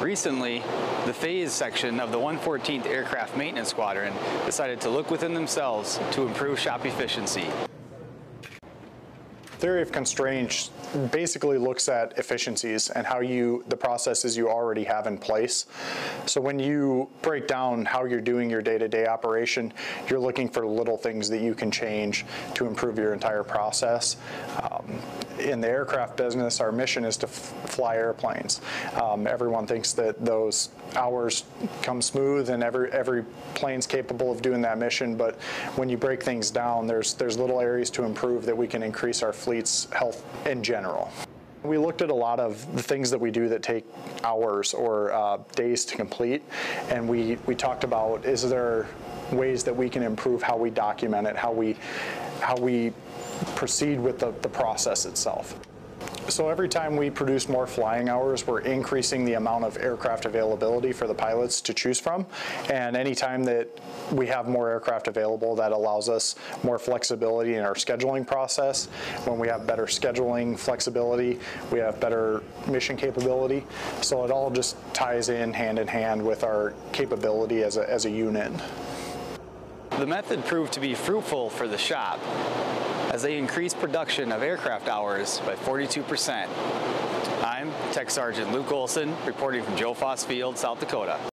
Recently, the phase section of the 114th Aircraft Maintenance Squadron decided to look within themselves to improve shop efficiency. Theory of constraints basically looks at efficiencies and how you, the processes you already have in place. So when you break down how you're doing your day-to-day operation, you're looking for little things that you can change to improve your entire process. In the aircraft business, our mission is to fly airplanes. Um, everyone thinks that those hours come smooth and every every plane's capable of doing that mission, but when you break things down, there's there's little areas to improve that we can increase our fleet's health in general. We looked at a lot of the things that we do that take hours or uh, days to complete, and we, we talked about is there ways that we can improve how we document it, how we, how we proceed with the, the process itself. So every time we produce more flying hours, we're increasing the amount of aircraft availability for the pilots to choose from. And anytime that we have more aircraft available, that allows us more flexibility in our scheduling process. When we have better scheduling flexibility, we have better mission capability. So it all just ties in hand in hand with our capability as a, as a unit. The method proved to be fruitful for the shop as they increase production of aircraft hours by 42%. I'm Tech Sergeant Luke Olson, reporting from Joe Foss Field, South Dakota.